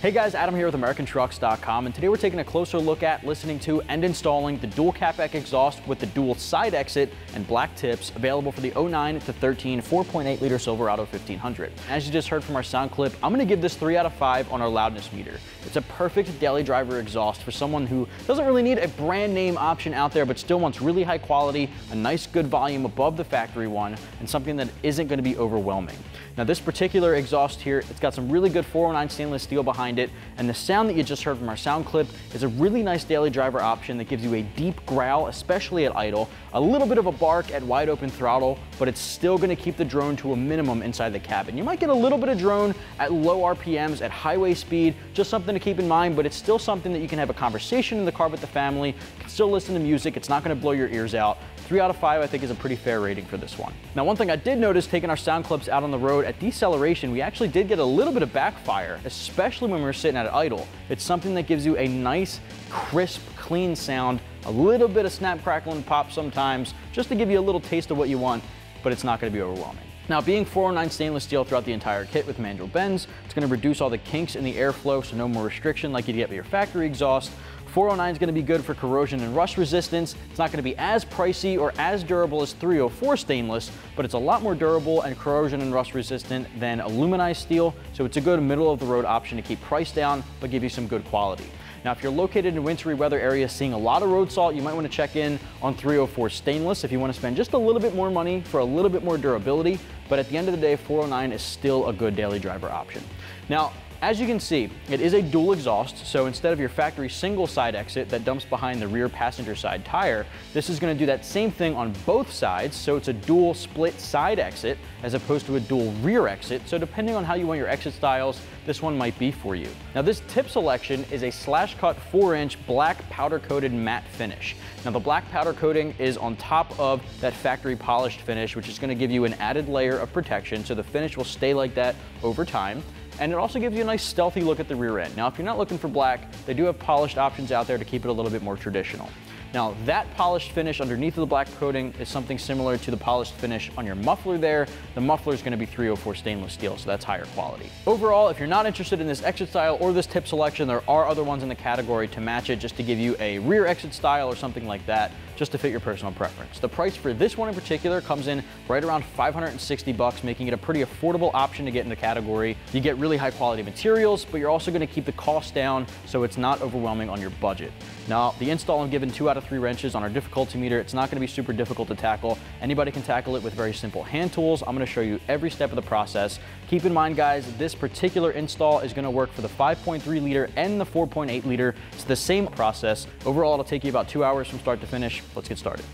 Hey guys, Adam here with AmericanTrucks.com and today we're taking a closer look at, listening to, and installing the dual catback exhaust with the dual side exit and black tips available for the 09 to 13 4.8 liter Silverado 1500. As you just heard from our sound clip, I'm going to give this 3 out of 5 on our loudness meter. It's a perfect daily driver exhaust for someone who doesn't really need a brand name option out there but still wants really high quality, a nice good volume above the factory one, and something that isn't going to be overwhelming. Now this particular exhaust here, it's got some really good 409 stainless steel behind it, and the sound that you just heard from our sound clip is a really nice daily driver option that gives you a deep growl, especially at idle, a little bit of a bark at wide open throttle, but it's still gonna keep the drone to a minimum inside the cabin. You might get a little bit of drone at low RPMs, at highway speed, just something to keep in mind, but it's still something that you can have a conversation in the car with the family, can still listen to music, it's not gonna blow your ears out. Three out of five, I think, is a pretty fair rating for this one. Now, one thing I did notice taking our sound clips out on the road at deceleration, we actually did get a little bit of backfire, especially when we were sitting at idle. It's something that gives you a nice, crisp, clean sound, a little bit of snap, crackle, and pop sometimes, just to give you a little taste of what you want, but it's not gonna be overwhelming. Now, being 409 stainless steel throughout the entire kit with mandrel bends, it's gonna reduce all the kinks in the airflow, so no more restriction like you'd get with your factory exhaust. 409 is going to be good for corrosion and rust resistance. It's not going to be as pricey or as durable as 304 stainless, but it's a lot more durable and corrosion and rust resistant than aluminized steel, so it's a good middle of the road option to keep price down, but give you some good quality. Now, if you're located in wintry weather areas seeing a lot of road salt, you might want to check in on 304 stainless if you want to spend just a little bit more money for a little bit more durability. But at the end of the day, 409 is still a good daily driver option. Now, as you can see, it is a dual exhaust, so instead of your factory single side exit that dumps behind the rear passenger side tire, this is gonna do that same thing on both sides, so it's a dual split side exit as opposed to a dual rear exit, so depending on how you want your exit styles, this one might be for you. Now this tip selection is a slash cut 4 inch black powder coated matte finish. Now the black powder coating is on top of that factory polished finish, which is gonna give you an added layer of protection, so the finish will stay like that over time and it also gives you a nice stealthy look at the rear end. Now, if you're not looking for black, they do have polished options out there to keep it a little bit more traditional. Now that polished finish underneath of the black coating is something similar to the polished finish on your muffler there. The muffler is gonna be 304 stainless steel, so that's higher quality. Overall, if you're not interested in this exit style or this tip selection, there are other ones in the category to match it just to give you a rear exit style or something like that, just to fit your personal preference. The price for this one in particular comes in right around 560 bucks, making it a pretty affordable option to get in the category. You get really high quality materials, but you're also gonna keep the cost down so it's not overwhelming on your budget. Now, the install I'm given two out of three wrenches on our difficulty meter. It's not gonna be super difficult to tackle. Anybody can tackle it with very simple hand tools. I'm gonna show you every step of the process. Keep in mind, guys, this particular install is gonna work for the 5.3 liter and the 4.8 liter. It's the same process. Overall, it'll take you about two hours from start to finish. Let's get started.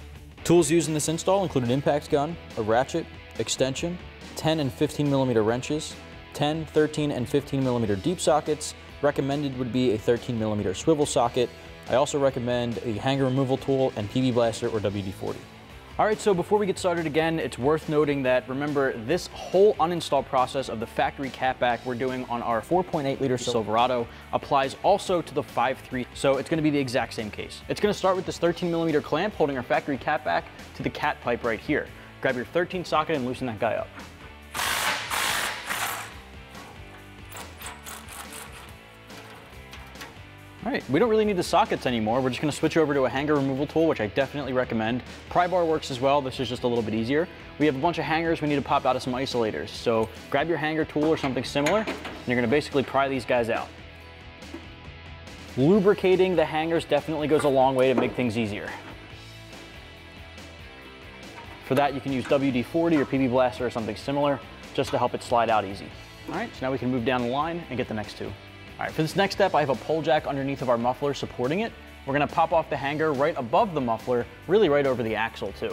Tools used in this install include an impact gun, a ratchet, extension, 10 and 15 millimeter wrenches, 10, 13, and 15 millimeter deep sockets. Recommended would be a 13 millimeter swivel socket, I also recommend a hanger removal tool and PB Blaster or WD-40. All right, so before we get started again, it's worth noting that, remember, this whole uninstall process of the factory catback we're doing on our 4.8 liter Silverado applies also to the 5.3, so it's gonna be the exact same case. It's gonna start with this 13 millimeter clamp holding our factory catback to the cat pipe right here. Grab your 13 socket and loosen that guy up. All right, we don't really need the sockets anymore. We're just gonna switch over to a hanger removal tool, which I definitely recommend. Pry bar works as well. This is just a little bit easier. We have a bunch of hangers we need to pop out of some isolators. So grab your hanger tool or something similar, and you're gonna basically pry these guys out. Lubricating the hangers definitely goes a long way to make things easier. For that, you can use WD-40 or PB Blaster or something similar, just to help it slide out easy. All right, so now we can move down the line and get the next two. All right, for this next step, I have a pole jack underneath of our muffler supporting it. We're gonna pop off the hanger right above the muffler, really right over the axle too.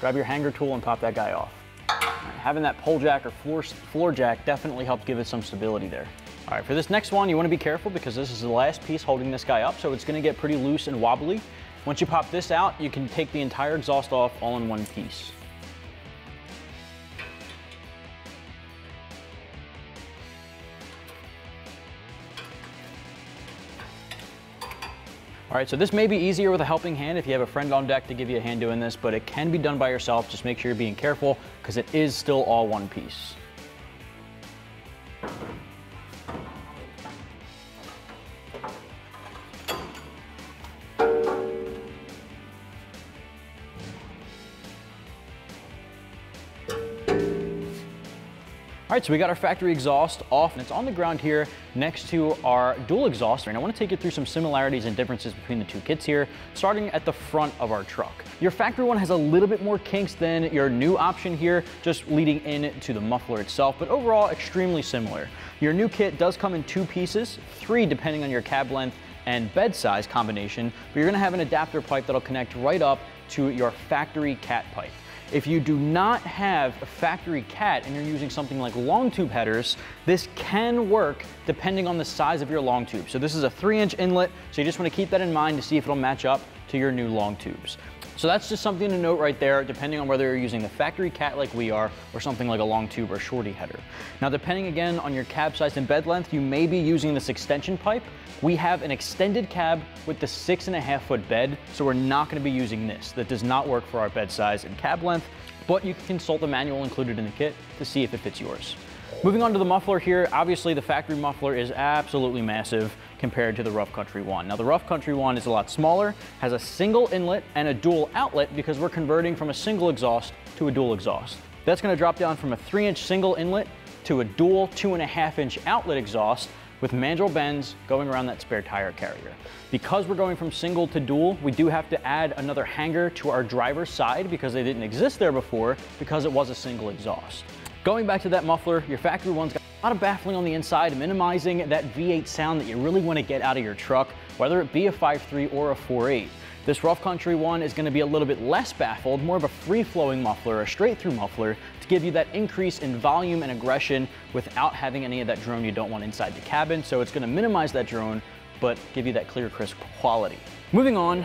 Grab your hanger tool and pop that guy off. Right, having that pole jack or floor, floor jack definitely helps give it some stability there. All right, for this next one, you wanna be careful because this is the last piece holding this guy up, so it's gonna get pretty loose and wobbly. Once you pop this out, you can take the entire exhaust off all in one piece. All right, so this may be easier with a helping hand if you have a friend on deck to give you a hand doing this, but it can be done by yourself. Just make sure you're being careful because it is still all one piece. All right, so we got our factory exhaust off and it's on the ground here next to our dual exhaust. And I wanna take you through some similarities and differences between the two kits here, starting at the front of our truck. Your factory one has a little bit more kinks than your new option here, just leading in to the muffler itself, but overall extremely similar. Your new kit does come in two pieces, three depending on your cab length and bed size combination, but you're gonna have an adapter pipe that'll connect right up to your factory cat pipe. If you do not have a factory cat and you're using something like long tube headers, this can work depending on the size of your long tube. So this is a three inch inlet, so you just wanna keep that in mind to see if it'll match up to your new long tubes. So that's just something to note right there, depending on whether you're using the factory cat like we are, or something like a long tube or shorty header. Now, depending again on your cab size and bed length, you may be using this extension pipe. We have an extended cab with the six and a half foot bed, so we're not gonna be using this. That does not work for our bed size and cab length but you can consult the manual included in the kit to see if it fits yours. Moving on to the muffler here, obviously the factory muffler is absolutely massive compared to the Rough Country one. Now the Rough Country one is a lot smaller, has a single inlet and a dual outlet because we're converting from a single exhaust to a dual exhaust. That's gonna drop down from a three inch single inlet to a dual two and a half inch outlet exhaust with mandrel bends going around that spare tire carrier. Because we're going from single to dual, we do have to add another hanger to our driver's side because they didn't exist there before because it was a single exhaust. Going back to that muffler, your factory one's got a lot of baffling on the inside, minimizing that V8 sound that you really want to get out of your truck, whether it be a 5.3 or a 4.8. This rough country one is gonna be a little bit less baffled, more of a free-flowing muffler, a straight-through muffler, to give you that increase in volume and aggression without having any of that drone you don't want inside the cabin. So it's gonna minimize that drone, but give you that clear, crisp quality. Moving on,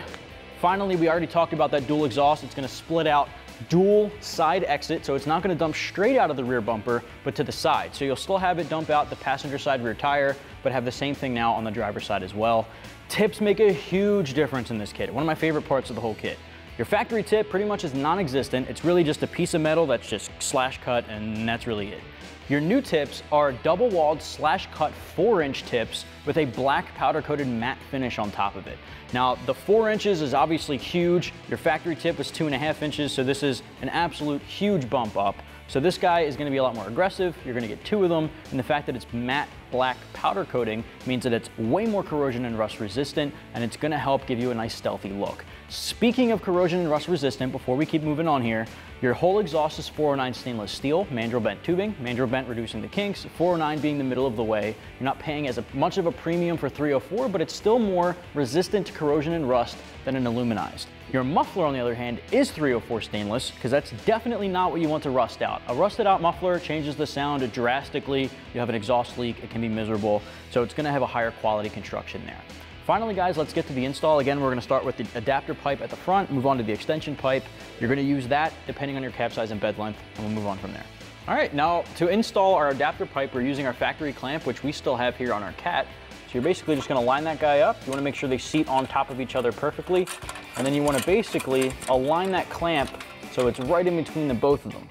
finally, we already talked about that dual exhaust. It's gonna split out dual side exit, so it's not gonna dump straight out of the rear bumper, but to the side. So you'll still have it dump out the passenger side rear tire, but have the same thing now on the driver's side as well. Tips make a huge difference in this kit. One of my favorite parts of the whole kit. Your factory tip pretty much is non-existent. It's really just a piece of metal that's just slash cut and that's really it. Your new tips are double walled slash cut four inch tips with a black powder coated matte finish on top of it. Now the four inches is obviously huge. Your factory tip was two and a half inches, so this is an absolute huge bump up. So this guy is gonna be a lot more aggressive. You're gonna get two of them. And the fact that it's matte black powder coating means that it's way more corrosion and rust resistant and it's gonna help give you a nice stealthy look. Speaking of corrosion and rust resistant, before we keep moving on here, your whole exhaust is 409 stainless steel, mandrel bent tubing, mandrel bent reducing the kinks, 409 being the middle of the way. You're not paying as much of a premium for 304, but it's still more resistant to corrosion and rust than an aluminized. Your muffler, on the other hand, is 304 stainless, because that's definitely not what you want to rust out. A rusted out muffler changes the sound drastically. You have an exhaust leak, it can be miserable, so it's gonna have a higher quality construction there. Finally, guys, let's get to the install. Again, we're gonna start with the adapter pipe at the front, move on to the extension pipe. You're gonna use that depending on your cab size and bed length, and we'll move on from there. All right, now to install our adapter pipe, we're using our factory clamp, which we still have here on our cat. So you're basically just gonna line that guy up. You wanna make sure they seat on top of each other perfectly. And then you wanna basically align that clamp so it's right in between the both of them.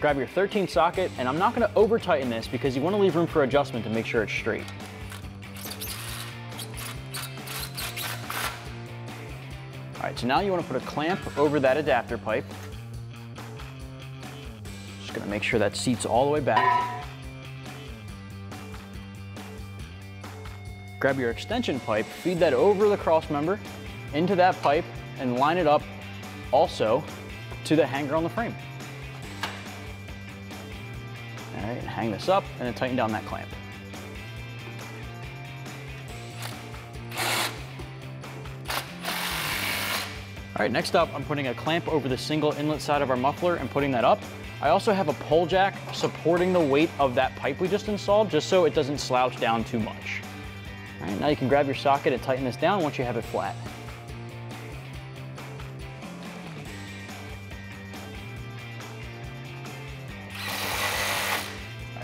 Grab your 13 socket, and I'm not gonna over tighten this because you wanna leave room for adjustment to make sure it's straight. All right, so now you wanna put a clamp over that adapter pipe. Just gonna make sure that seats all the way back. Grab your extension pipe, feed that over the cross member, into that pipe, and line it up also to the hanger on the frame. All right, hang this up and then tighten down that clamp. All right, next up, I'm putting a clamp over the single inlet side of our muffler and putting that up. I also have a pole jack supporting the weight of that pipe we just installed, just so it doesn't slouch down too much. Now you can grab your socket and tighten this down once you have it flat.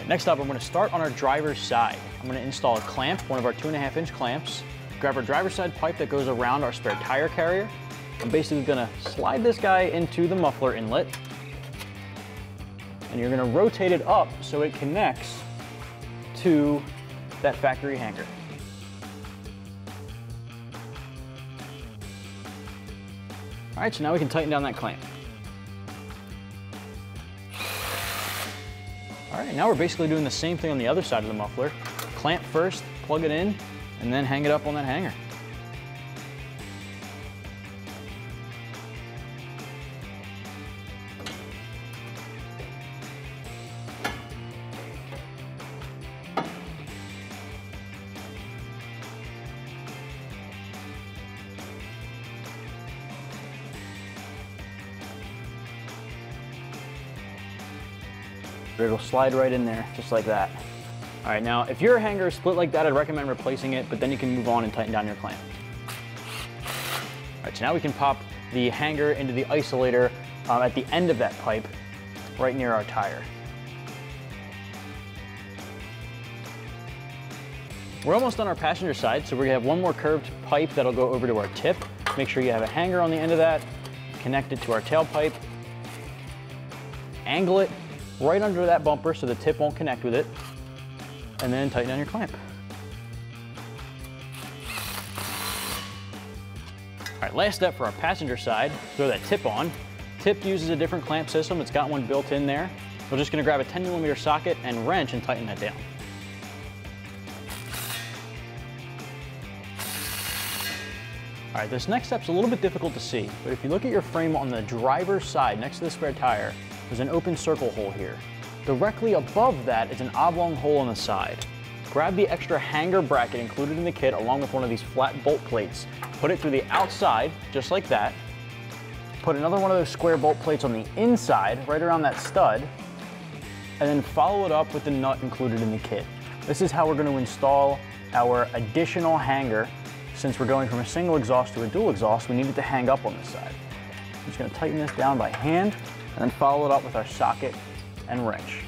Next up, I'm gonna start on our driver's side. I'm gonna install a clamp, one of our two and a half inch clamps, grab our driver's side pipe that goes around our spare tire carrier, I'm basically gonna slide this guy into the muffler inlet and you're gonna rotate it up so it connects to that factory hanger. All right, so now we can tighten down that clamp. All right, now we're basically doing the same thing on the other side of the muffler. Clamp first, plug it in, and then hang it up on that hanger. It'll slide right in there, just like that. All right, now if your hanger is split like that, I'd recommend replacing it, but then you can move on and tighten down your clamp. All right, so now we can pop the hanger into the isolator um, at the end of that pipe, right near our tire. We're almost on our passenger side, so we're gonna have one more curved pipe that'll go over to our tip. Make sure you have a hanger on the end of that, connect it to our tailpipe, angle it right under that bumper so the tip won't connect with it, and then tighten down your clamp. All right, last step for our passenger side, throw that tip on. Tip uses a different clamp system. It's got one built in there. We're just gonna grab a 10 millimeter socket and wrench and tighten that down. All right, this next step's a little bit difficult to see, but if you look at your frame on the driver's side next to the spare tire, there's an open circle hole here. Directly above that is an oblong hole on the side. Grab the extra hanger bracket included in the kit along with one of these flat bolt plates. Put it through the outside, just like that. Put another one of those square bolt plates on the inside, right around that stud, and then follow it up with the nut included in the kit. This is how we're gonna install our additional hanger. Since we're going from a single exhaust to a dual exhaust, we need it to hang up on this side. I'm just gonna tighten this down by hand and follow it up with our socket and wrench.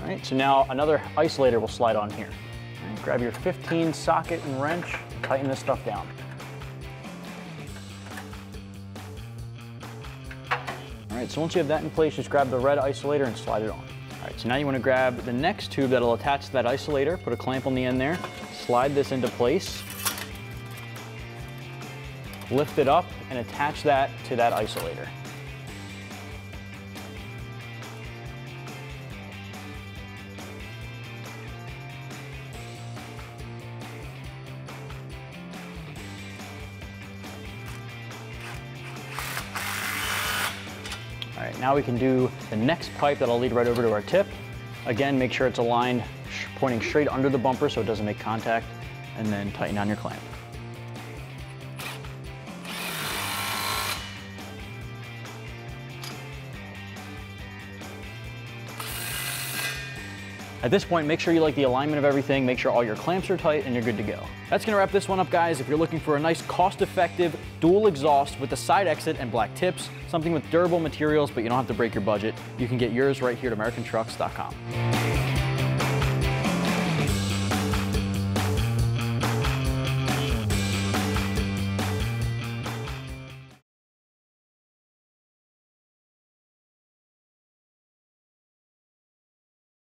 All right, so now another isolator will slide on here. Right, grab your 15 socket and wrench, and tighten this stuff down. All right, so once you have that in place, just grab the red isolator and slide it on. All right, so now you wanna grab the next tube that'll attach to that isolator, put a clamp on the end there, slide this into place, lift it up, and attach that to that isolator. Right, now we can do the next pipe that'll lead right over to our tip. Again, make sure it's aligned, pointing straight under the bumper so it doesn't make contact, and then tighten on your clamp. At this point, make sure you like the alignment of everything, make sure all your clamps are tight, and you're good to go. That's gonna wrap this one up, guys. If you're looking for a nice, cost-effective dual exhaust with the side exit and black tips, something with durable materials, but you don't have to break your budget, you can get yours right here at AmericanTrucks.com.